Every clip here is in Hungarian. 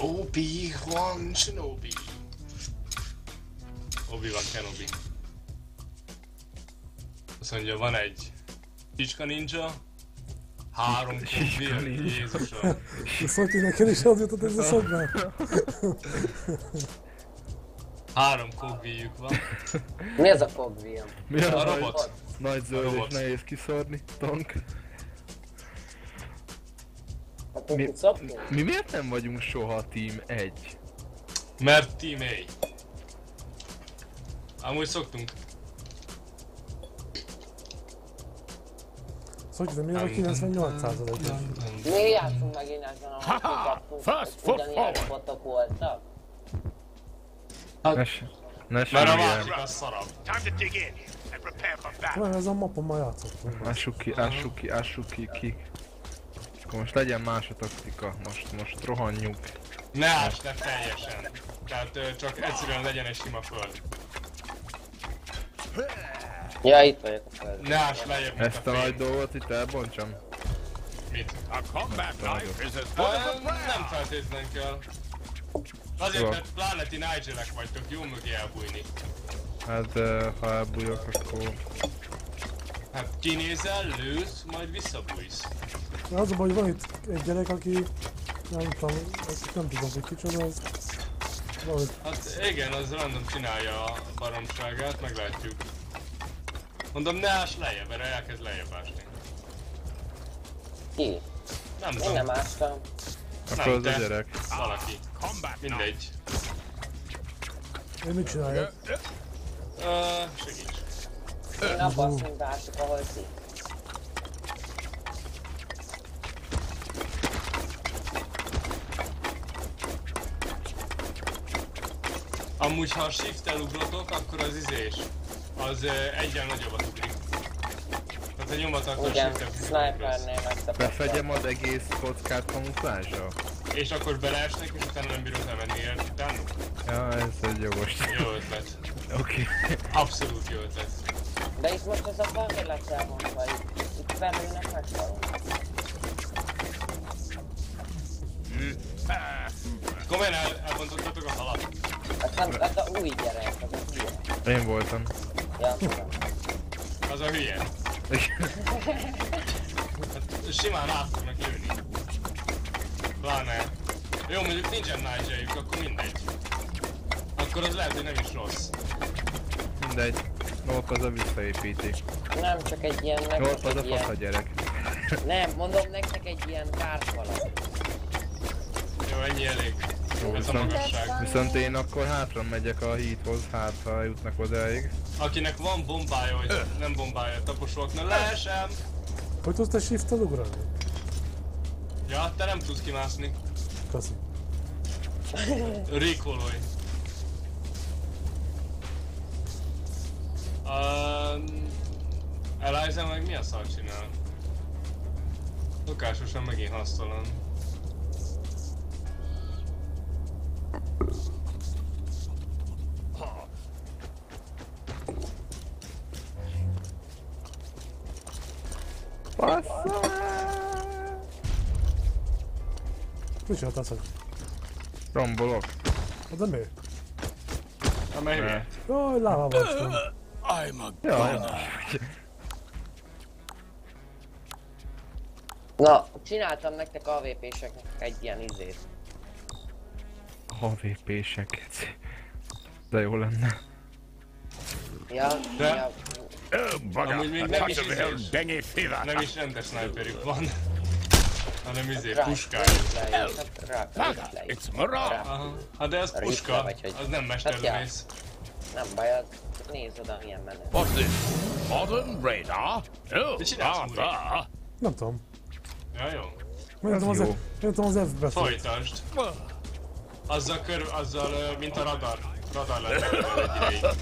Obi-Wan Shinobi. Obi-Wan Kenobi. Azt mondja, van egy Csicska Ninja, három Ninja. Jézusom. Szolti neked is az jutott ez a szobban. Három kogbijuk van. Mi ez a kogviam? Mi A a robot. nagy zöld és robot. nehéz kiszórni? Tank. Hát Mi-? Mi miért nem vagyunk soha Team 1? Mert Team A. Amúgy szoktunk. Szolti, de mi a 98 százalékos? Mi játszunk megint ezen a foot ugyanilyen forward. robotok voltak? Ne Mert a másik az szarabb. Time to dig in and prepare for battle. Olyan, ez a mapon már játszottunk. Ássuk ki, ássuk ki, ássuk ki, ki. Akkor most legyen más a taktika, most, most rohanjuk. Ne ásd le teljesen. Tehát ö, csak egyszerűen legyen egy sima föld. Ja, itt vagyok a föld. Ne ásd lejjebb, mint Ezt a nagy fény. dolgot itt elbontsam? Mit? A combat knife is as good a nem prayer. feltétlenül kell. Azért, Jó. mert pláne ti Nigelek vagytok, jó mögé elbújni. Hát de ha elbújok, akkor... Hát kinézel, lősz, majd visszabújsz. De az a baj, van itt egy gyerek, aki nem tudom, azt nem tudom, hogy kicsoda az. Valahogy Hát igen, az random csinálja a baromságát, meglátjuk. Mondom, ne ás lejjebb, erre elkezd lejjebb ásni. Ki? Nem Én tudom, nem ástam. Akkor az a gyerek. valaki. Mindegy. Én mit csináljak? Ö, segíts. Én abban a szintbe ások, ahol ti. Amúgy ha a shift-tel ugrotok, akkor az izés. Az ö, egyen nagyobbat ugrik. Tehát a nyomat akkor Igen, snipernél megtapasztaltam. Befegyem az egész kockát kamuflázsal? És akkor beleesnek, és utána nem bírod elmenni ért utánuk? Ja, ez egy jogos. Jó ötlet. Oké. Abszolút jó ötlet. De itt most ez a bug lesz elmondva, itt, itt felülnek meghalunk. Komolyan el, elbontottatok a halat? Hát nem, ez a új gyerek, ez a hülye. Én voltam. Ja, tudom. Az a hülye. Hát simán rá fognak lőni. Pláne. Jó, mondjuk nincsen nigel akkor mindegy. Akkor az lehet, hogy nem is rossz. Mindegy. Nolp az a visszaépíti. Nem, csak egy ilyen, Nolp az a ilyen... fasz a gyerek. Nem, mondom nektek egy ilyen társ valami. Jó, ennyi elég. Jó, a viszont, viszont én akkor hátra megyek a híthoz, hát ha jutnak odáig. Akinek van bombája, vagy nem bombája, taposóknál leesem. Hogy tudsz te shift-tel ugrani? Ja, te nem tudsz kimászni. Köszi. Rékololj. Um, Eliza meg mi a szar csinál? Szokásosan megint hasztalan. Mit csináltál, hogy? Rombolok. De mi? Amely hülye. Jaj, lávával estem. I'm a Ja, Na, csináltam nektek AVP-seknek egy ilyen izét. HVP-sek. De jó lenne. Ja, De- ja. oh, bugger. Amúgy még nem touch is dengue fever. Nem is rendes sniperük van. Hanem izé, hát rájuk. it's. Aha. Hát de Rifle puska, vagy hogy- az nem mesterlövész. Nem baj, az nézd oda milyen menő. What's this? Modern radar? Oh, Arthur. Nem tudom. Ja, jó. Nem tudom az, jó. F- az F betűt. Folytasd. Azzal kör, azzal, mint a radar. Radar lett belőle egy ideig.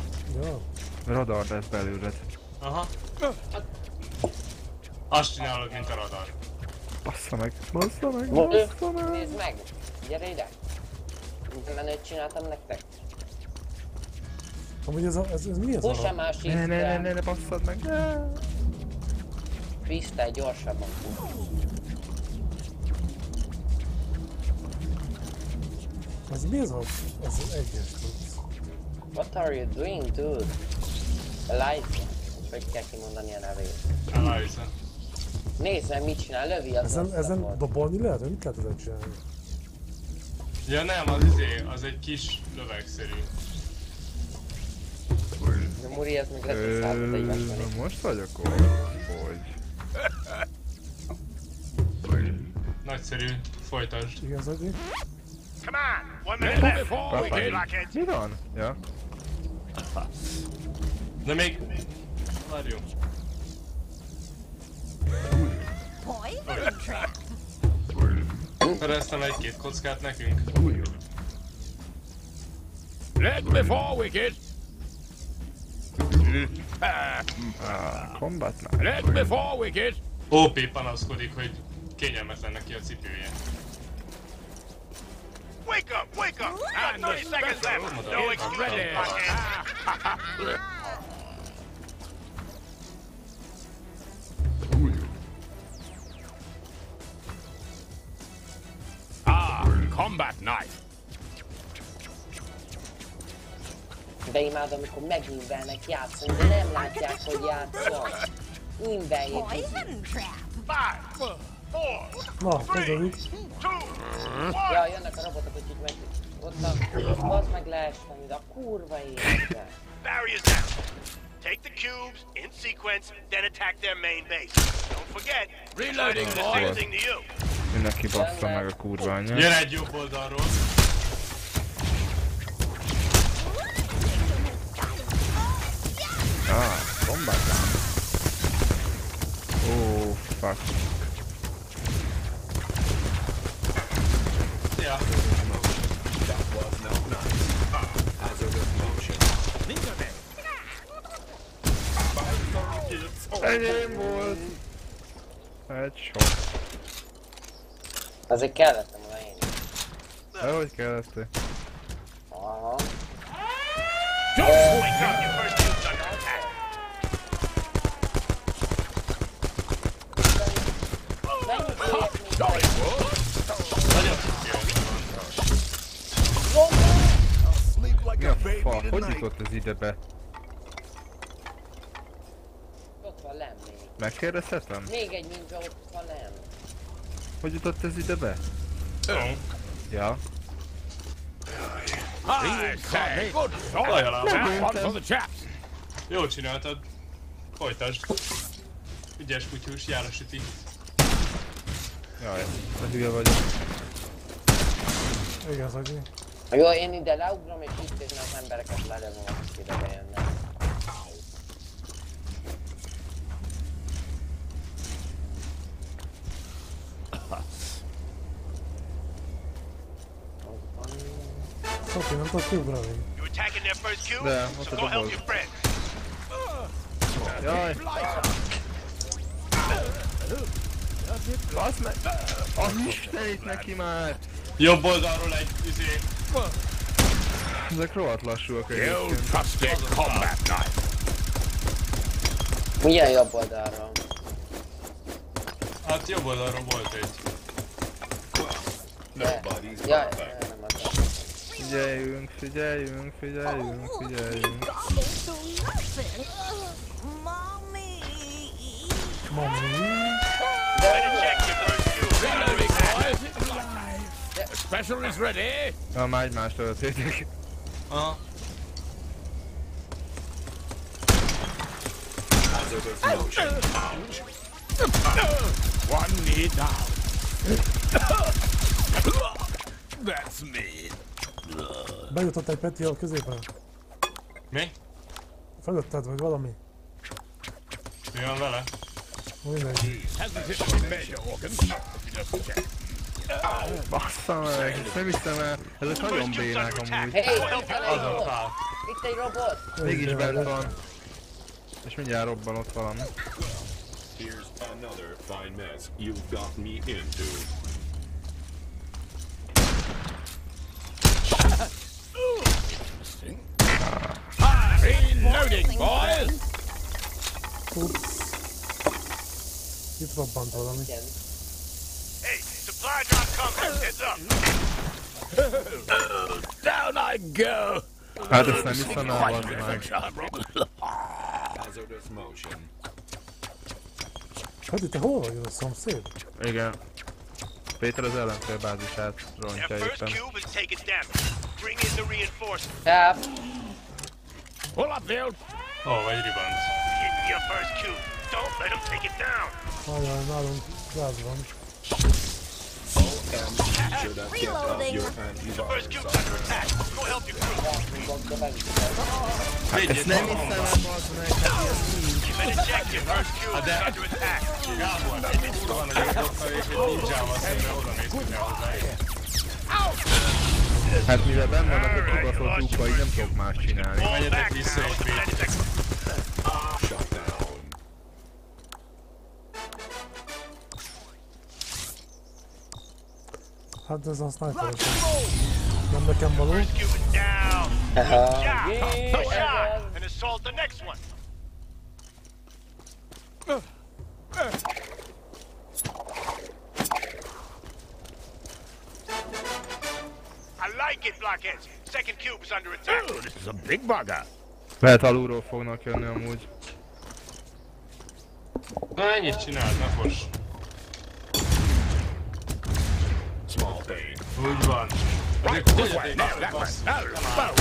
Ja. Radar lesz belőled. Aha. Hát, azt csinálod, mint a radar. Bassza meg, bassza meg, bassza meg. Nézd meg! Gyere ide! Milyen menőt csináltam nektek? Amúgy ez, a, ez, ez mi ez Hússa a... már Ne, ne, ne, ne, ne, basszad meg. Ne. Pisztel gyorsabban. Az mi az a... Az az egyes. What are you doing, dude? Eliza. Hogy kell kimondani a nevét? Eliza. Nézd meg, mit csinál, lövi az Ezen, ezen dobolni lehet? Vagy mit lehet ezen csinálni? Ja nem, az izé, az egy kis lövegszerű. De Muri, ez meg lesz Ö, a század egy mesmelik. most vagyok ott? Hogy? Nagyszerű, folytasd. Igaz, Agyi? Come on, one minute left. before we Papa. get Blockheads. Mi van? Ja. De még... Várjunk. Poison trap. Szereztem egy-két kockát nekünk. Let before wicked. Ah, combat. Let before wicked. OP panaszkodik, hogy kényelmetlen neki a cipője. Wake up, wake up. Got the 30 seconds left. No is combat knife. De imádom, amikor megnyilvelnek játszani, de nem látják, hogy játszol. Inveljék. Poison trap. Five, four, Na, kezdődik. two, Ja, jönnek a robotok, hogy így meg... Ott a... Az meg leestem, mint a kurva életbe. barriers down. Take the cubes in sequence, then attack their main base. Don't forget, Reloading, the same thing to you. Mindenki bassza meg a kurva anyját. Jön egy jobb oldalról. Ah, knife. Oh, fuck. Ja. Enyém volt! Egy sok. Azért kellettem volna én. Dehogy kellett Aha. Wake up, your first cube's under attack. Mennyit érek még Sorry, meg? Wolf. Nagyon kicsi Mi a fa? Hogy jutott ez ide be? Ott van még. Megkérdezhetem? Még egy ninja ott van lenn. Hogy jutott ez ide be? Oh. Ja. Jól csináltad. Folytasd. Ügyes kutyus, jár a süti. Jaj, de hülye vagyok. Igaz, Agyi. Jó, én ide leugrom és itt az embereket lerevom, akik ide bejönnek. Szoki, nem tudod kiugrani. You're attacking their first cube, Yeah, so what's go the help ball? your friends. Jaj! Basz meg! A istenit neki már! Jobb oldalról egy izé. Ezek rohadt lassúak You egyébként. trusty combat knife. Milyen jobb oldalról? Hát jobb oldalról volt egy. De... Ja, nem az. Figyeljünk, figyeljünk, figyeljünk, figyeljünk. Go to nothing. Mommy. Mami. Better check your first cube. Reloading, boys. The special is ready. Na, már egymást öltétek. Aha. One knee down. That's me. Bejutott egy Peti a középen. Mi? Fölötted vagy valami. Mi van vele? Mindegy. Bassza meg, ezt nem hiszem el. Ezek nagyon bénák amúgy. Hey, Azon robot! fál. Itt egy robot! Mégis bent van. És mindjárt robban ott valami. Here's another fine mess you've got me into. Reloading, boys. Ups. Itt robbant valami. Igen. Hey, supply drop coming. Heads up. I go. Hát ezt nem hiszem el, Quite bazd an meg. adventure. Hazardous motion. Peti, te hol vagy ez a szomszéd? Igen. Péter az ellenfél bázisát rontja Their first éppen. cube has taken damage. Bring in the reinforcements. Help! Pull up, Bill. Ó, vagy ribant. Get your first cube. Don't let them take it down. Ajaj, nálunk gáz van. OM should have kept up your First cube's antivirus. under attack. Go help your crew. Ezt nem hiszem el, bazd meg, hát ilyen nincs. You better check your first cube is under attack. Gábor, kurva nagy dobtam, és egy ninjával szemben oda néztünk el hozzá. Hát mivel benn vannak a kibaszott lyukba, így nem tudok más csinálni. Fall Menjetek back vissza now. és The védjetek. medics- Shut down. Hát ez a sniperes. Nem nekem való. First cube is down. Haha, Job. jé, Good ez shot. az. And assault the next one. Like it, blockheads. Second cube is under attack. Oh, this is a big bugger. Lehet alulról fognak jönni amúgy. Na ennyit csináld, ne foss. Small pain. Úgy van. Azért This fogjaték way. No, el, that way. bassz. No, whoa.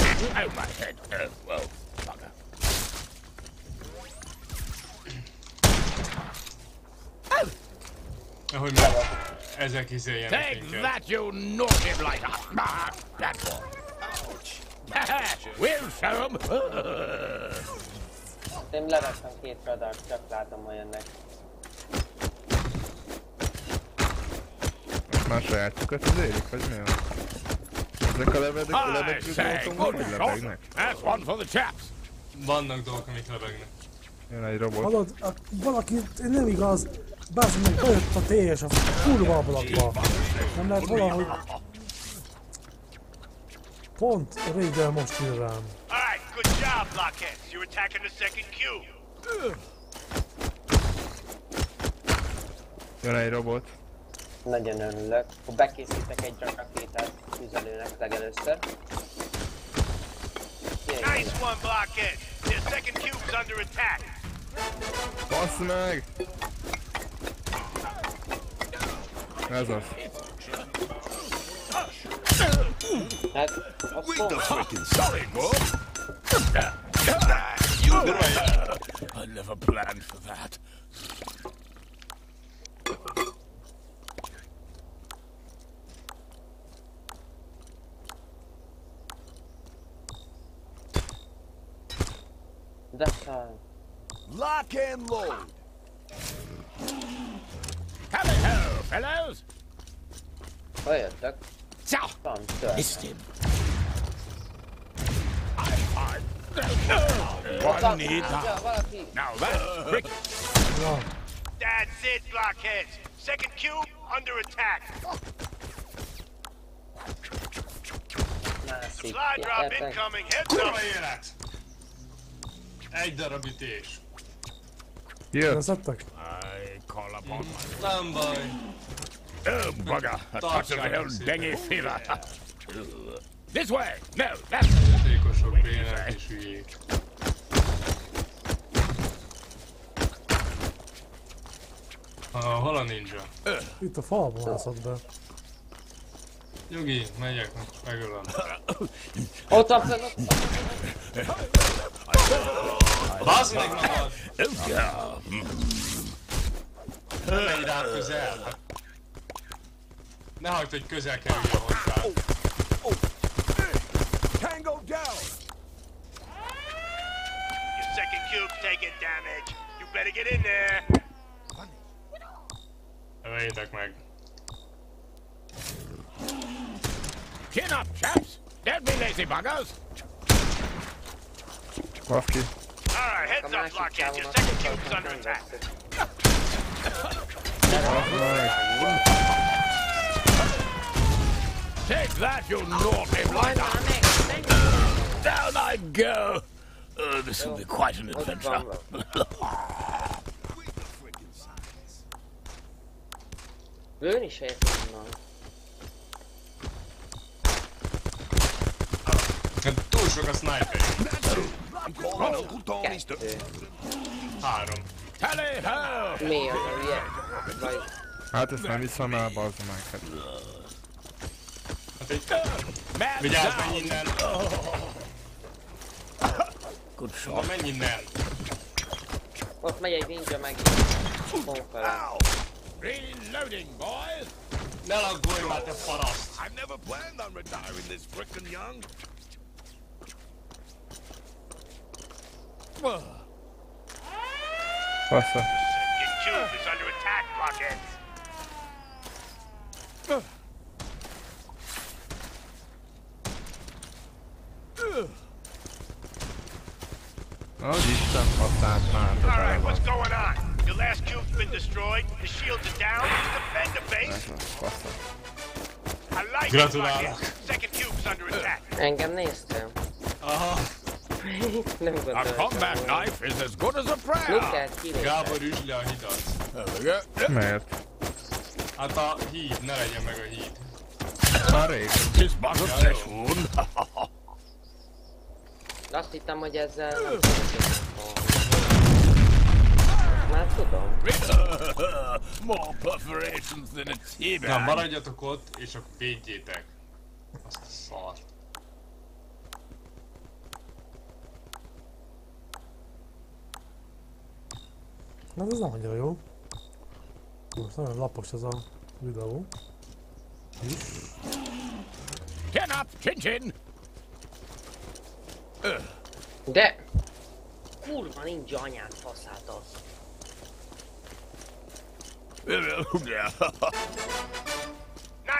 Oh, my head. Oh, whoa. Bugger. Ahogy meg ezek izéljenek Take minket. that, you naughty blighter. Ah, that's all. we'll show 'em. Én levettem két radart, csak látom, hogy jönnek. Már sajátukat az élik, vagy mi van? Ezek a levedek, I levedek hogy lebegnek? That's one for the chaps. Vannak dolgok, amik lebegnek. Jön egy robot. Hallod, a, valaki, nem igaz, bázd meg, bejött a TS a kurva ablakba. Nem lehet valahogy... Pont Raidel most jön rám. All right, good job, blockheads. You're attacking the second cube. Jön egy robot. Nagyon örülök. Bekészítek egy rakétát tüzelőnek legelőször. Nice one, blockhead. Their second cube's under attack. Basz meg! Ez az. Hát, azt mondom, Sorry, Bob. I never planned for that. de szar. Lock and load. Come ho, fellows. Hol jöttök? So, Van, tört. missed him. I, I, one need Ja, that. valaki. Now that's tricky. Ja, That's it, blockheads. Second cube under attack. Mászik. Slide drop Értek? incoming. Heads Kurva up. élet! Egy darab ütés. Jött. leszettek? I call upon my Nem baj. oh bugger, a touch of the Tartsák old szépen. dengue fever. this way. No, that's Játékosok bének és hülyék. Ah, hol a ninja? Itt a falban mászott be. Nyugi, megyek, megölöm. Ott van, ott van. Bazd meg magad! oh yeah. Nem menj rá közel! Hát... Ne hagyd, hogy közel kerüljön hozzá. Tango down. Your second cube's taking damage. You better get in there. Öljétek meg. Chin up, chaps. Don't be lazy buggers. Basz ki. All right, A heads up, másik blockheads. Your csávon second azt cube's under attack. Basz meg. Take that, you naughty blighter. Down I go. Oh, this will be quite an Ott adventure. van. Lőni se ért onnan. sok a sniper. On Uncle Tony's to... Kettő. Három. Tally ho! Mi az a hülye? Vagy... Hát ezt nem viszem el, bazd meg. Hát. Hát egy... Man Vigyázz, menj down! innen! Good Na, shot. menj innen! Ott megy egy ninja meg. Konferál. Ow! Reloading, boys! Ne laggolj már, te paraszt! I've never planned on retiring this frickin' young. Under attack, blockheads. Az Isten faszát már, de All right, what's going on? Your last cube's been destroyed. The shields are down. Defend the base. I like it, Gratulálok. Second cube's under attack. Engem néztél? Aha, A combat knife is as good as a prayer. Gábor üsd le a hidat. Miért? Hát a híd, ne legyen meg a híd. Már rég. A flesh wound. Azt hittem, hogy ezzel nem Már tudom. More perforations than a Na, teabag. maradjatok ott, és akkor védjétek. Azt a szart. Na ez nem annyira jó. Most nagyon lapos ez a videó. Chin up, chin chin. De... Kurva ninja anyát faszát az.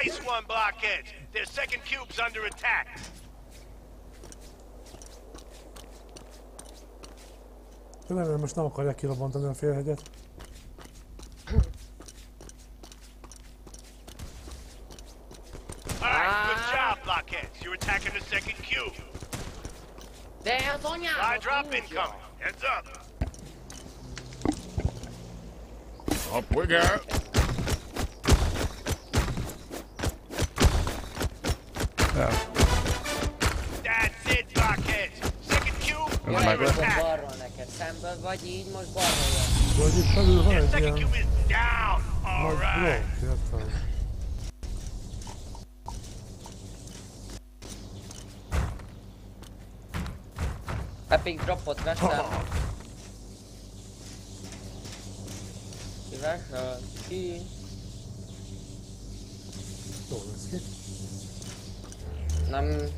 Nice one, blockheads. Their second cube's under attack. Remélem most nem akarják kirobbantani a félhegyet. All right, good job, blockheads. You're attacking the second cube. De az anyám! Fly az drop ninja. incoming. Heads up. Up we go. Ja, That's it, blockheads. Second cube Ez under meg lesz. Vagy attack. Balról neked szemből vagy így, most balról jön. Vagy itt felül van Your egy second ilyen cube is down. All nagy right. blokk, értem. Epic dropot vettem. Kiveszel ki. Jó lesz ki. Nem...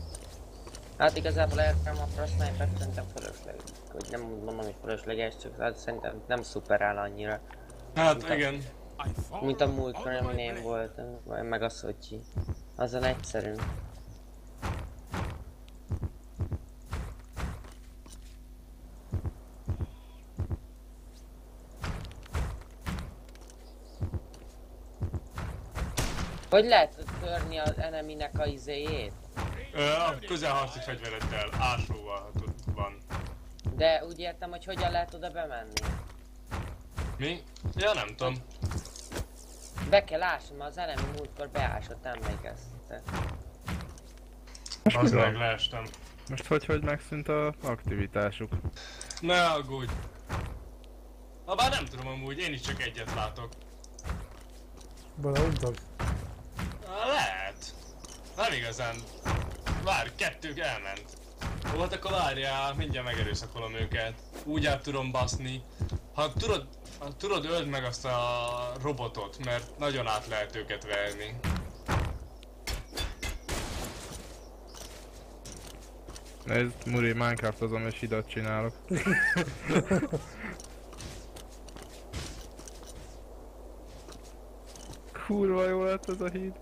Hát igazából értem a Sniper szerintem fölösleg. Hogy nem mondom, hogy fölösleges, csak hát szerintem nem szuperál annyira. Hát igen. I thought Mint a my ami én volt, vagy meg a Szocsi. Azon egyszerű. Hogy lehet törni az eneminek a izéjét? Közelharci fegyvereddel, ásóval, ha tud, van. De úgy értem, hogy hogyan lehet oda bemenni. Mi? Ja, nem tudom. Be kell ásni, mert az enemi múltkor beásott, emlékeztek. most Az mi meg leestem. Most hogy, hogy megszűnt a aktivitásuk? Ne aggódj. Ha bár nem tudom amúgy, én is csak egyet látok. Beleuntak. Á, Lehet. Nem igazán. Várj, kettők elment. Volt, akkor várjál, mindjárt megerőszakolom őket. Úgy át tudom baszni. Ha tudod, ha tudod, öld meg azt a robotot, mert nagyon át lehet őket verni. Nézd, Muri, Minecraftozom és hidat csinálok. Kurva jó lett ez a híd.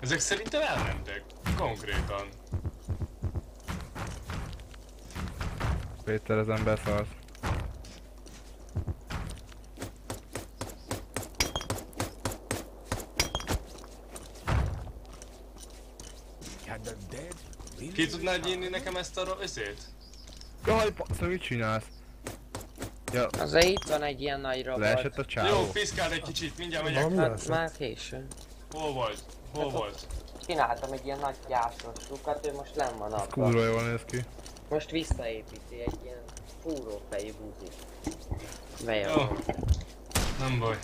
Ezek szerintem elmentek. Konkrétan. Péter, ezen beszarsz. Ki tudnád nyírni nekem ezt a összét? Jaj, basz, mit csinálsz? Ja, Azért itt van egy ilyen nagy robot. leesett a Jó, csávó. piszkál egy kicsit, mindjárt megyek. Hát már késő. Hol volt? Hol volt? Csináltam egy ilyen nagy gyászos lukat, ő most nem van abban. Kurva jól néz ki. Most visszaépíti egy ilyen fúrófejű buzi. Jó, Bejön. nem baj.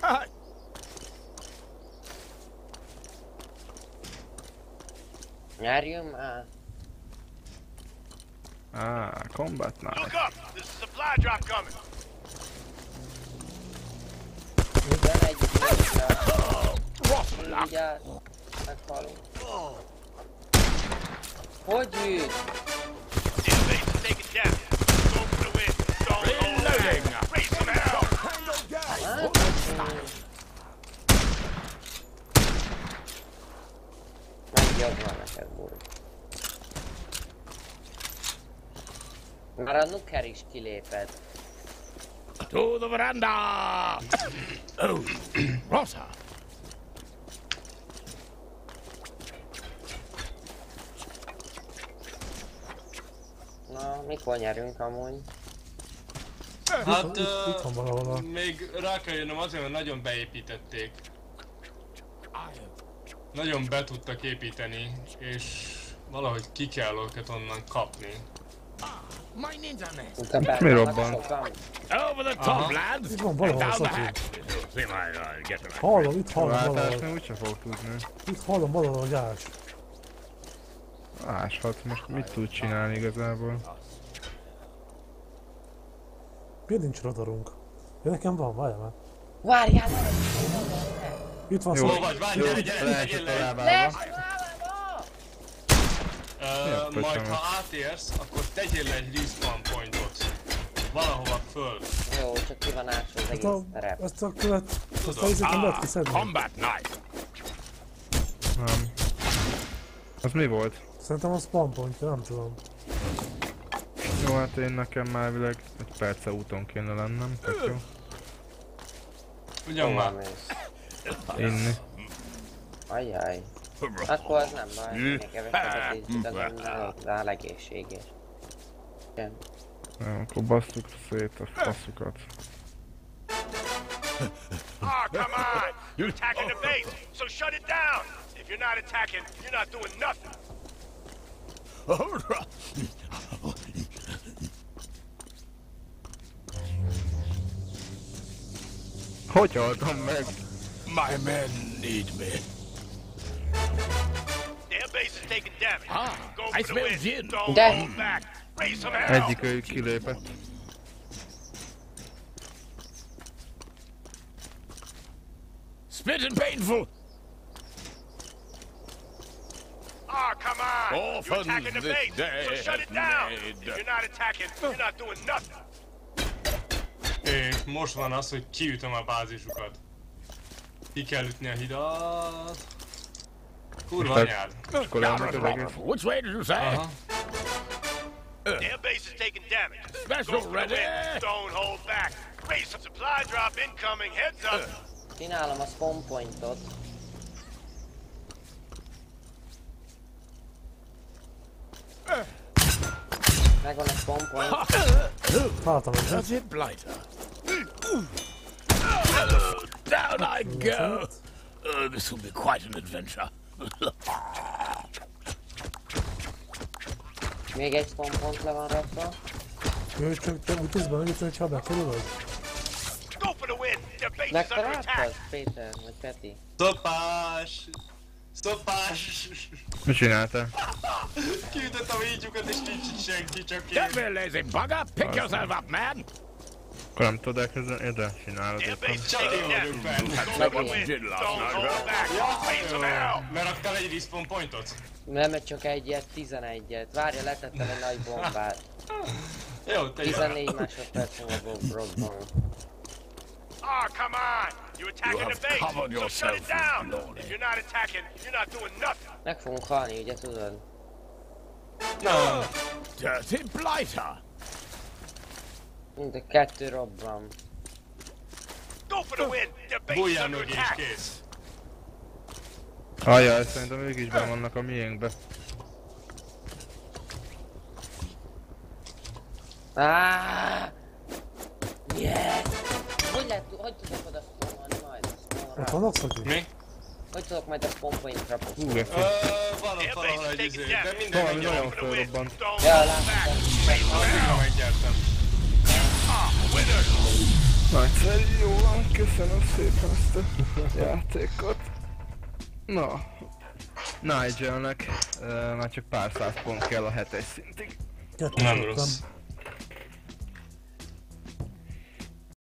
Ah, Nyerjünk már. Ah, combat knife. Look up! There's a supply drop coming! Minden egy Ross, luck. Vigyázz, meghalunk. Hogy üt? The base is taking damage. Go for the win. Don't hold Reloading. Back. Raise some hell! Meg jobb van neked, buri. Már a nuker is kilépett. To the veranda! oh, Rossa. Na, mikor nyerünk amúgy? Hát, Itt, itt van valahol a... még rá kell jönnöm azért, mert nagyon beépítették. Nagyon be tudtak építeni, és valahogy ki kell őket onnan kapni. Utána Mi robban? Over the top, lads. Itt van valahol get the Hallom, itt A hallom valahol. váltásni úgyse fog tudni. Itt hallom valahol a gyás. Áshat, most mit tud csinálni igazából? Miért nincs radarunk? Ja, nekem van, várjál már. Várjál, Itt van Jó. Hol szó. vagy? Várj, gyere, gyere, gyere, gyere! Majd ha átérsz, akkor tegyél le egy respawn pointot. Valahova föl. Jó, csak ki van ásva az Ezt egész a, terep. ezt a követ, ezt a izéken lehet Ah, kiszedni. combat knife. Nem. Az mi volt? Szerintem a spawn pointja, nem tudom. Jó, hát én nekem már elvileg egy perce úton kéne lennem, tök jó. Ugyan már. Inni. Ajjaj. Akkor az nem baj, minél kevesebbet ízzik, az minden rá egészséges. Igen. Jó, akkor basszuk szét a faszukat. Ah, come on! You're attacking the base, so shut it down! If you're not attacking, you're not doing nothing! Hogy haltam meg? My men need me. Their base is taking damage. Ah, hell! Egyik őjük kilépett. Split and painful. Ah, come on! You're Orphans attacking the base, so shut it down! made- If you're not attacking, you're not doing nothing! És most van az, hogy kiütöm a bázisukat. Ki kell ütni a hidat. Kurva anyád. Az egész. Which way did you say? Aha. Their base is taking damage. Special ready. Don't hold back. Raise supply drop incoming. Heads up. Csinálom a spawn pointot. Megvan a spawn point. Találtam egyet. Does it blighter? Down I go. Oh, this will be quite an adventure. Még egy spawn pont le van rakva. Ő csak te win. Their base is under Megtaláltad. Péter, vagy Peti? Szopás! Szopás! Mit csináltál? Kiütöttem a ígyukat és nincs itt senki, csak én. be a lazy bugger. Pick yourself up, man. Akkor nem tudod elkezdeni? Ide, csinálod Csak én did last night, hell. Mert raktál egy respawn pointot? Nem, csak egyet, 11-et. Várja, letettem egy nagy bombát. Jó, te 14 másodperc múlva robban. Ah, come on. You're attacking You the have base, covered so shut it yourself down. If you're not attacking, you're not doing nothing. Meg fogunk halni, ugye tudod? Nem. Dirty blighter. Mind a kettő robban. Go for the win. Their base under attack. Ajjaj, szerintem ők is benn vannak a miénkbe. Ah! Yes! Hogy lehet, hogy tudok oda spawnolni majd? Ott vannak szaki? Mi? Hogy tudok majd a pompain trapot? Hú, Ö, egy van ott valahol egy izé, de minden megnyom. nagyon fölrobbant. Ja, látom. meggyertem. Nagyszerű, jó van, köszönöm szépen ezt a játékot. Na, Nigelnek uh, már csak pár száz pont kell a hetes szintig. Nem rossz.